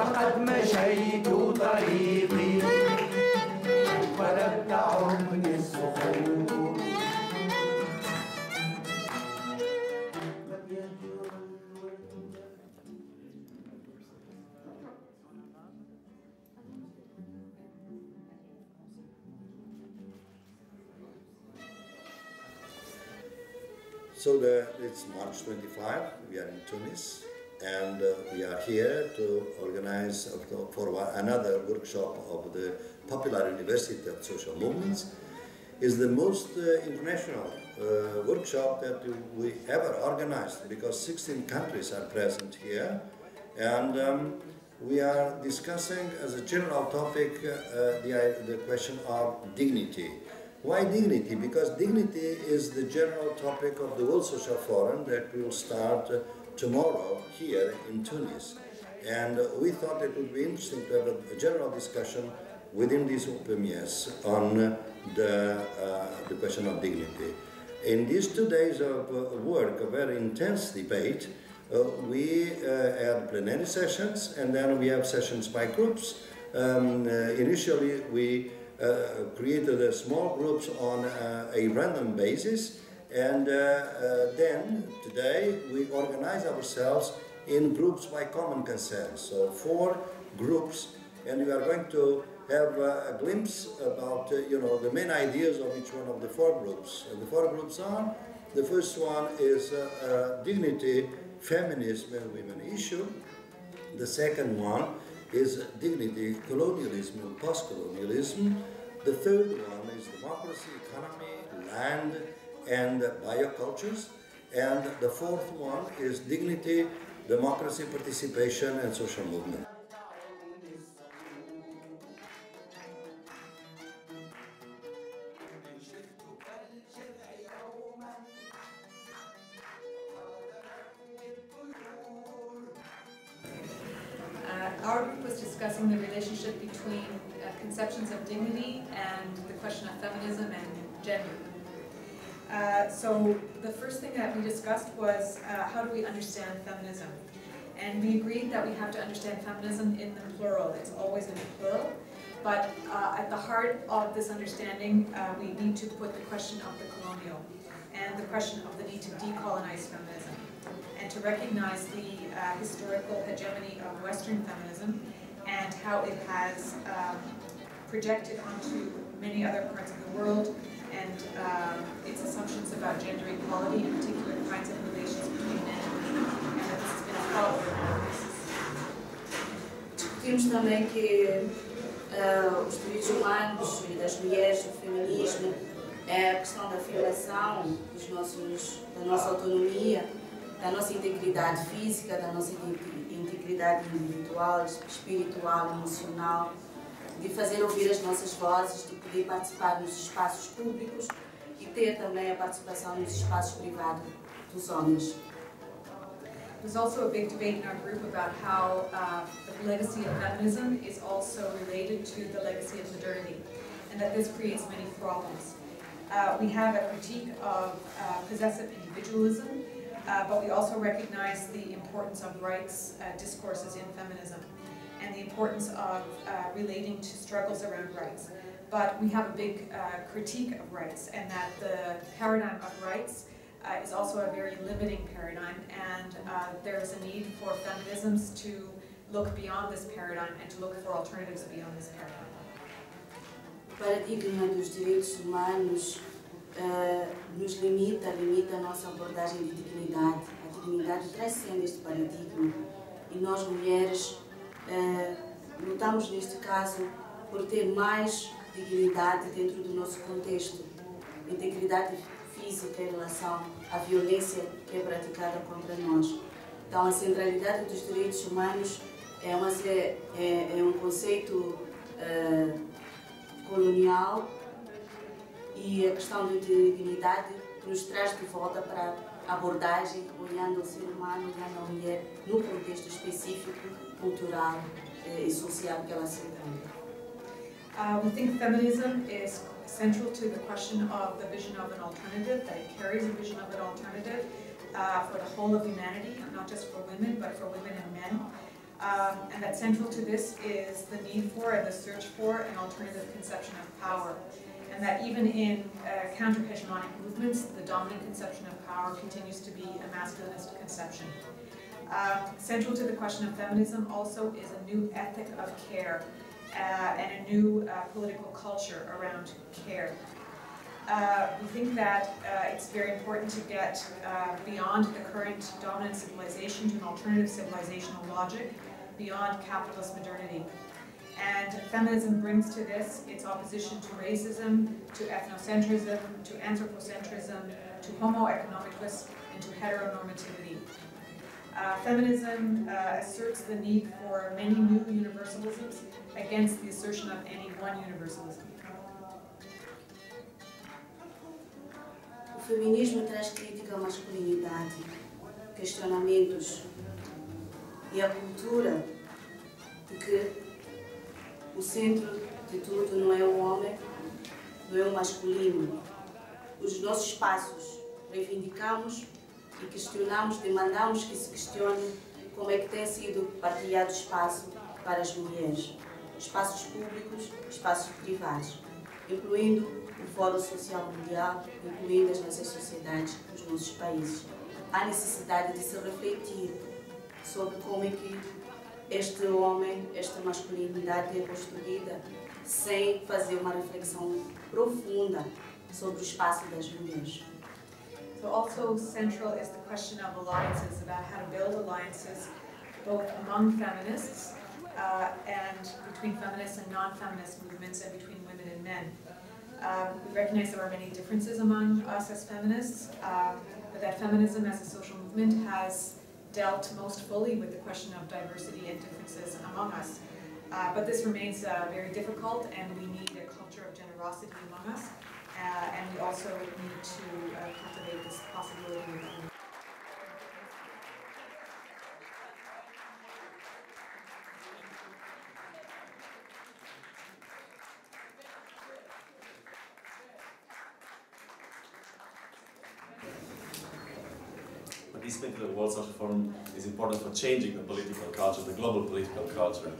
فقد مشيت طريقي ولم تعدني الصخور So the, it's March 25, we are in Tunis, and uh, we are here to organize uh, for another workshop of the Popular University of Social Movements. Is the most uh, international uh, workshop that we ever organized because 16 countries are present here, and um, we are discussing as a general topic uh, the, the question of dignity. Why dignity? Because dignity is the general topic of the World Social Forum that will start uh, tomorrow here in Tunis. And uh, we thought it would be interesting to have a, general discussion within these UPMS on uh, the, uh, the question of dignity. In these two days of uh, work, a very intense debate, uh, we had plenary sessions and then we have sessions by groups. Um, initially, we uh, created small groups on uh, a random basis and uh, uh, then today we organize ourselves in groups by common consent. So four groups and we are going to have a glimpse about uh, you know the main ideas of each one of the four groups. And the four groups are the first one is uh, dignity, feminism and women issue. The second one is dignity, colonialism and post-colonialism. The third one is democracy, economy, land and biocultures. And the fourth one is dignity, democracy, participation and social movement. Thing that we discussed was uh, how do we understand feminism? And we agreed that we have to understand feminism in the plural. It's always in the plural. But uh, at the heart of this understanding, uh, we need to put the question of the colonial and the question of the need to decolonize feminism and to recognize the uh, historical hegemony of Western feminism and how it has um, projected onto many other parts of the world and um, its assumptions about gender equality and particular kinds of relations between men and women, and that this has been a problem. Discutimos também que uh, os direitos humanos e das mulheres, o feminismo, é a questão da afirmação dos nossos, da nossa autonomia, da nossa integridade física, da nossa integridade individual, espiritual, emocional, de fazer ouvir as nossas vozes, de poder participar nos espaços públicos e ter também a participação nos espaços privados dos homens. There's also a big debate in our group about how uh, the legacy of feminism is also related to the legacy of modernity, and that this creates many problems. Uh, we have a critique of uh, possessive individualism, uh, but we also recognize the importance of rights uh, discourses in feminism importance of uh, relating to struggles around rights. But we have a big uh, critique of rights and that the paradigm of rights uh, is also a very limiting paradigm and uh, there is a need for feminisms to look beyond this paradigm and to look for alternatives beyond this paradigm. Paradigma dos direitos humanos uh, nos limita, limita a nossa abordagem de dignidade. A dignidade transcende este paradigma e nós mulheres lutamos neste caso por ter mais dignidade dentro do nosso contexto, integridade física em relação à violência que é praticada contra nós. Então, a centralidade dos direitos humanos é, uma, é, é um conceito uh, colonial e a questão da dignidade nos traz de volta para abordagem, olhando o ser humano, olhando a mulher no contexto específico, cultural eh, social que. Uh, we think feminism is central to the question of the vision of an alternative, that it carries a vision of an alternative uh, for the whole of humanity, not just for women, but for women and men. Um, and that central to this is the need for and the search for an alternative conception of power. And that even in uh, counter-hegemonic movements, the dominant conception of power continues to be a masculinist conception. Uh, central to the question of feminism also is a new ethic of care uh, and a new uh, political culture around care. Uh, we think that uh, it's very important to get uh, beyond the current dominant civilization to an alternative civilizational logic, beyond capitalist modernity. And feminism brings to this its opposition to racism, to ethnocentrism, to anthropocentrism, to homo economicus, and to heteronormativity. Uh, feminism uh, asserts the need for many new universalisms against the assertion of any one universalism. O feminismo traz crítica à masculinidade, questionamentos e a cultura de que o centro de tudo não é o homem, não é o masculino. Os nossos espaços reivindicamos e questionamos, demandamos que se questione como é que tem sido partilhado espaço para as mulheres, espaços públicos, espaços privados, incluindo o Fórum Social Mundial, incluindo as nossas sociedades, os nossos países. Há necessidade de se refletir sobre como é que este homem, esta masculinidade é construída sem fazer uma reflexão profunda sobre o espaço das mulheres. So also central is the question of alliances, about how to build alliances both among feminists uh, and between feminist and non-feminist movements and between women and men. Um, we recognize there are many differences among us as feminists, um, but that feminism as a social movement has dealt most fully with the question of diversity and differences among us. Uh, but this remains uh, very difficult and we need a culture of generosity among us. Uh, and we also need to uh, cultivate this possibility in the World Social Forum is important for changing the political culture, the global political culture.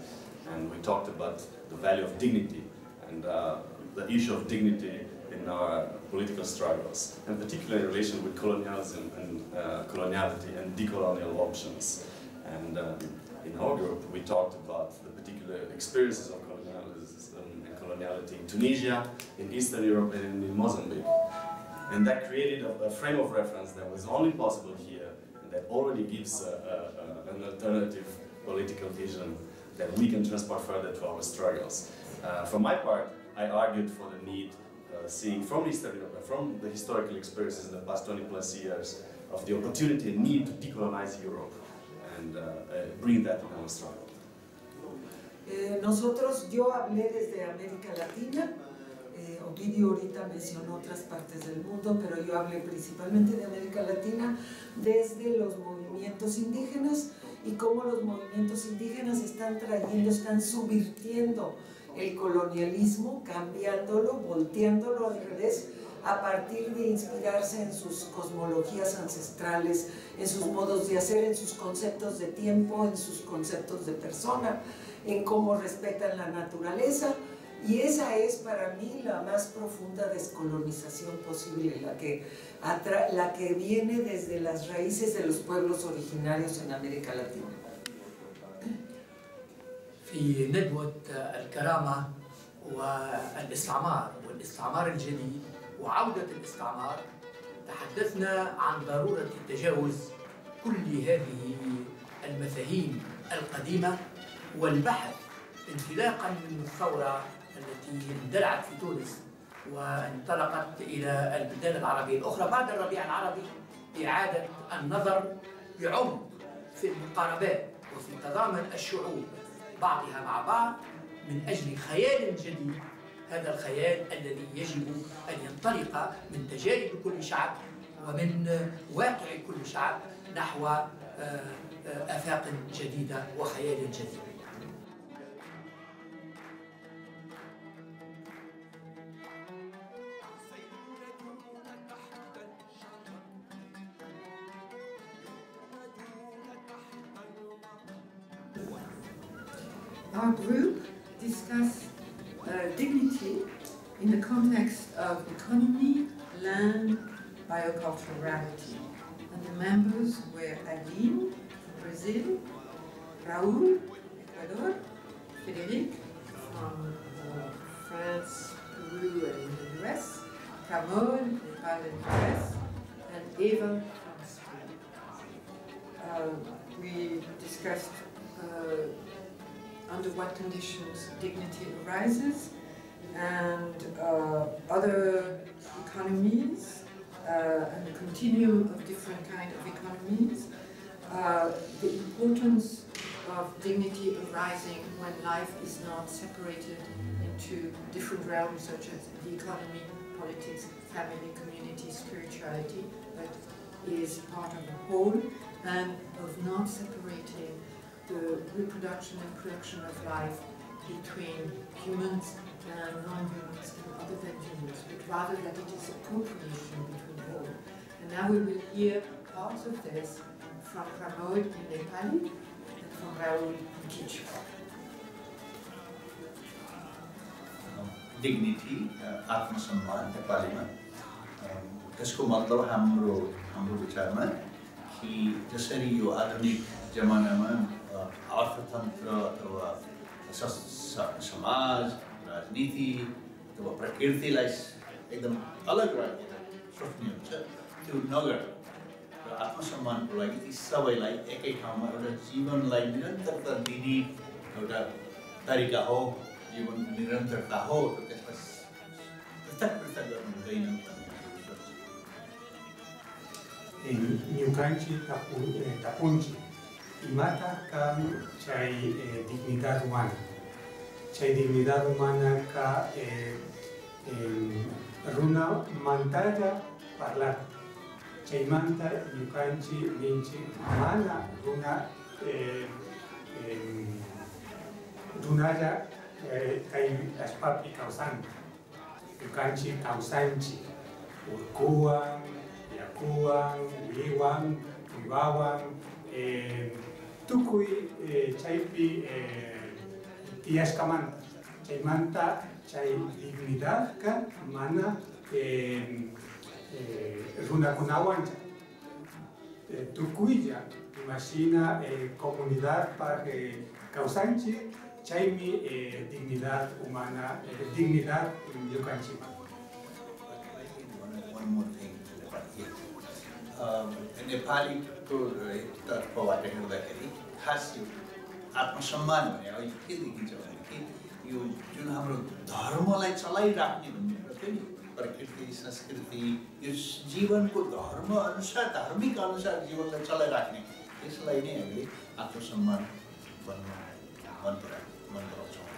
And we talked about the value of dignity and uh, the issue of dignity in our political struggles, and particularly in relation with colonialism and uh, coloniality and decolonial options. And um, in our group, we talked about the particular experiences of colonialism and coloniality in Tunisia, in Eastern Europe, and in Mozambique. And that created a, a frame of reference that was only possible here, and that already gives a, a, an alternative political vision that we can transport further to our struggles. Uh, for my part, I argued for the need, seeing from Europe, from the historical experiences in the past 20 plus years, of the opportunity and need to decolonize Europe and uh, uh, bring that in our struggle. Eh, nosotros, yo hablé desde América Latina, eh, Ovidio ahorita mencionó otras partes del mundo, pero yo hablé principalmente de América Latina, desde los movimientos indígenas y cómo los movimientos indígenas están trayendo, están subvirtiendo el colonialismo, cambiándolo, volteándolo al revés, a partir de inspirarse en sus cosmologías ancestrales, en sus modos de hacer, en sus conceptos de tiempo, en sus conceptos de persona, en cómo respetan la naturaleza. Y esa es para mí la más profunda descolonización posible, la que, la que viene desde las raíces de los pueblos originarios en América Latina. في ندوة الكرامة والاستعمار والاستعمار الجديد وعودة الاستعمار تحدثنا عن ضرورة تجاوز كل هذه المفاهيم القديمة والبحث انطلاقا من الثورة التي اندلعت في تونس وانطلقت إلى البلدان العربية الأخرى. بعد الربيع العربي إعادة النظر بعمق في المقاربات وفي تضامن الشعوب بعضها مع بعض من أجل خيال جديد. هذا الخيال الذي يجب أن ينطلق من تجارب كل شعب ومن واقع كل شعب نحو آفاق جديدة وخيال جديد. Our group discussed uh, dignity in the context of economy, land, bioculturality. And the members were Aline from Brazil, Raúl, Ecuador, Frédéric from uh, France, Peru, and the US, Pramod, Nepal and US, and Eva from Spain. Uh, we discussed uh, under what conditions dignity arises and uh, other economies uh, and the continuum of different kind of economies, uh, the importance of dignity arising when life is not separated into different realms such as the economy, politics, family, community, spirituality, but is part of the whole, and of not separating the reproduction and production of life between humans and non-humans and other than humans, but rather that it is a co-creation between all. And now we will hear parts of this from Pramod in Nepali and from Raoul in Kichwa. Dignity आत्मसम्मान नेपालीमा त्यसको मतलब हाम्रो हाम्रो विचारमा कि जसरी यो आधुनिक जमानामा अर्थतन्त्र अथवा समाज राजनीति अथवा प्रकृतिलाई एकदम अलग राखेर सोच्ने हुन्छ त्यो नगरेर र आत्मसम्मानको लागि ती सबैलाई एकै ठाउँमा एउटा जीवनलाई निरन्तरता दिने एउटा तरिका हो जीवन निरन्तरता हो र त्यसलाई पृथक पृथक गर्नु हुँदैन Ñucanchi primata ca ce ai dignitate umană. Ce ai dignitate umană ca runa mantarea parlat, Ce ai manta yucanchi minchi mana runa eh, eh, ai aspapi causante. Yucanchi causanchi. Urcuan, Iacuan, Liwan, Ibawan, eh, Tukui, eh, Chaipi, eh, Tiaskamanta. Chaimanta, Chay dignidad, ka, mana, eh, eh, Runa Kunawancha. Eh, Tukuya, imagina eh, comunidad para que causanchi, Chaimi, eh, dignidad humana, eh, dignidad Yucanchima. नेपालीको तर्फबाट हेर्दाखेरि खास यो आत्मसम्मान भने यो के देखिन्छ भनेदेखि यो जुन हाम्रो धर्मलाई चलाइराख्ने भन्ने थियो नि प्रकृति संस्कृति यो जीवनको धर्म अनुसार धार्मिक अनुसार जीवनलाई चलाइराख्ने त्यसलाई नै हामीले आत्मसम्मान भन्नु मन मन पराउँछौँ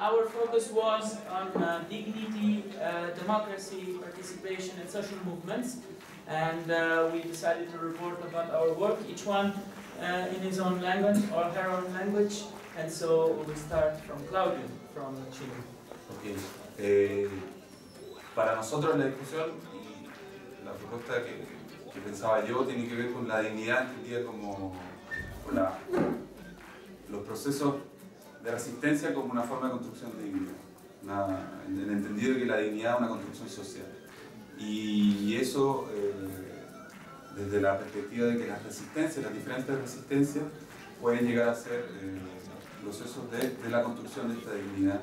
our focus was on uh, dignity, uh, democracy, participation, and social movements. And uh, we decided to report about our work, each one uh, in his own language or her own language. And so we start from Claudio, from Chile. Ok. Eh, para nosotros la discusión y la propuesta que, que pensaba yo tiene que ver con la dignidad entendida como con la- los procesos de resistencia como una forma de construcción de dignidad. Una- en el entendido de que la dignidad es una construcción social. Y eso eh, desde la perspectiva de que las resistencias, las diferentes resistencias, pueden llegar a ser eh, procesos de, de la construcción de esta dignidad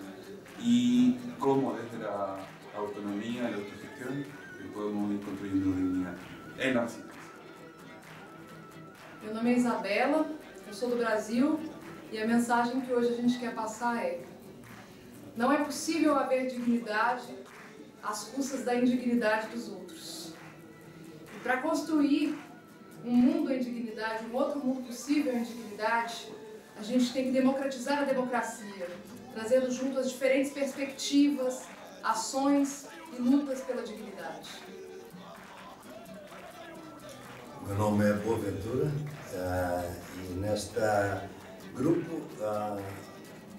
y cómo desde la autonomía y la autogestión eh, podemos ir construyendo dignidad en la resistencia. Meu nome é Isabela, eu sou do Brasil e a mensagem que hoje a gente quer passar é: não é possível haver dignidade às custas da indignidade dos outros. E para construir um mundo em dignidade, um outro mundo possível em dignidade, a gente tem que democratizar a democracia, trazendo junto as diferentes perspectivas, ações e lutas pela dignidade. Meu nome é Boaventura uh, e neste grupo uh,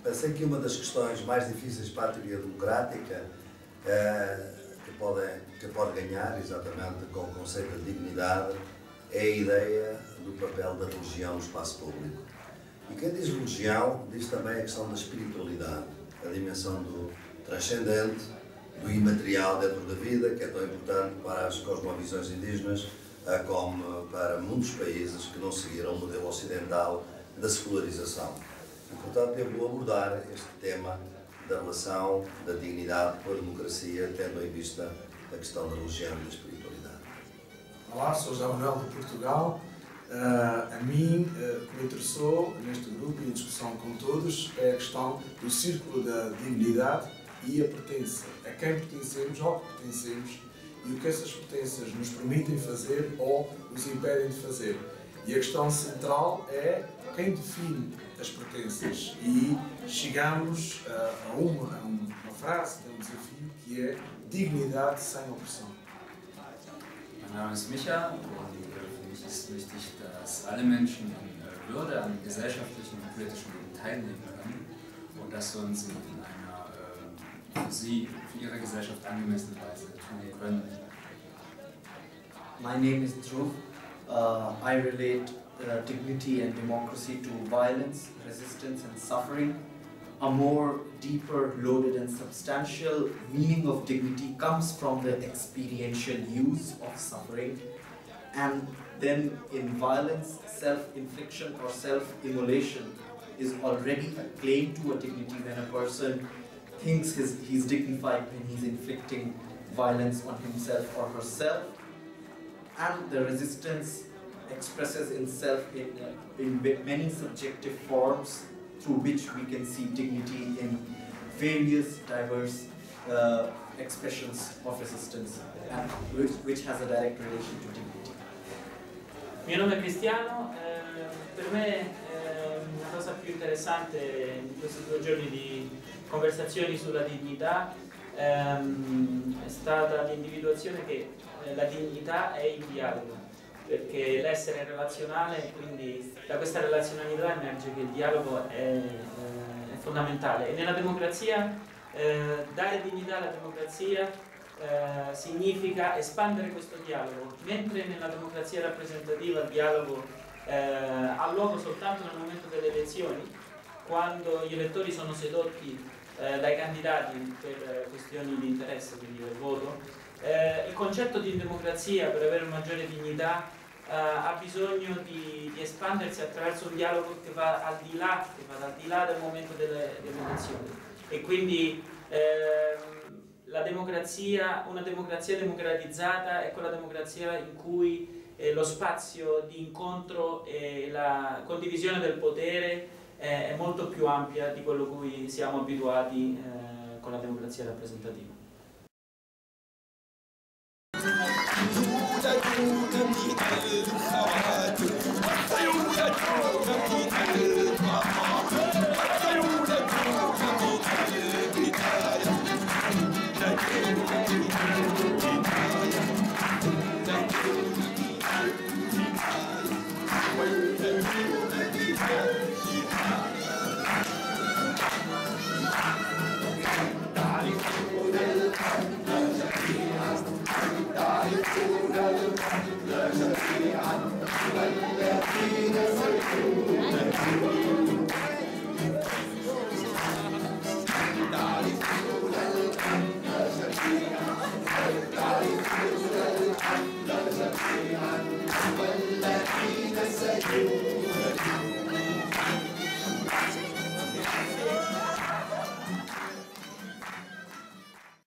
pensei que uma das questões mais difíceis para a teoria democrática uh, que, pode, que pode ganhar exatamente com o conceito de dignidade é a ideia do papel da religião no espaço público. E quem diz religião diz também a questão da espiritualidade, a dimensão do transcendente, do imaterial dentro da vida, que é tão importante para as cosmovisões indígenas, como para muitos países que não seguiram o modelo ocidental da secularização. E, portanto, eu vou abordar este tema da relação da dignidade com a democracia, tendo em vista a questão da religião e da espiritualidade. Olá, sou José Manuel de Portugal. Uh, a mim, uh, que me interessou neste grupo e em discussão com todos é a questão do círculo da dignidade e a pertença. A quem pertencemos, ao que pertencemos e o que essas pertenças nos permitem fazer ou nos impedem de fazer. E a questão central é quem define as pertenças. E chegamos a, uma, a uma frase, a um desafio, que é dignidade sem opressão. Mein Name ist Micha und für mich ist wichtig, dass alle Menschen in Würde an gesellschaftlichen und politischen Leben teilnehmen können und dass wir uns in einer für sie, für ihre Gesellschaft angemessene Weise tun können. My name is Dhruv. Uh, I relate uh, dignity and democracy to violence, resistance, and suffering. A more deeper, loaded, and substantial meaning of dignity comes from the experiential use of suffering. And then in violence, self infliction or self immolation is already a claim to a dignity when a person thinks his, he's dignified when he's inflicting violence on himself or herself. And the resistance expresses itself in, uh, in many subjective forms through which we can see dignity in various diverse uh, expressions of resistance, which, which has a direct relation to dignity. mio nome è Cristiano, eh, per me eh, la cosa più interessante in questi due giorni di conversazioni sulla dignità ehm, è stata l'individuazione che la dignità è il dialogo, perché l'essere relazionale, quindi da questa relazionalità emerge che il dialogo è, eh, è fondamentale. E nella democrazia eh, dare dignità alla democrazia eh, significa espandere questo dialogo, mentre nella democrazia rappresentativa il dialogo eh, ha luogo soltanto nel momento delle elezioni, quando gli elettori sono sedotti eh, dai candidati per questioni di interesse, quindi del voto, eh, il concetto di democrazia per avere maggiore dignità eh, ha bisogno di, di, espandersi attraverso un dialogo che va al di là, che va al di là del momento delle, delle elezioni. E quindi ehm, la democrazia, una democrazia democratizzata è quella democrazia in cui eh, lo spazio di incontro e la condivisione del potere eh, è molto più ampia di quello cui siamo abituati eh, con la democrazia rappresentativa.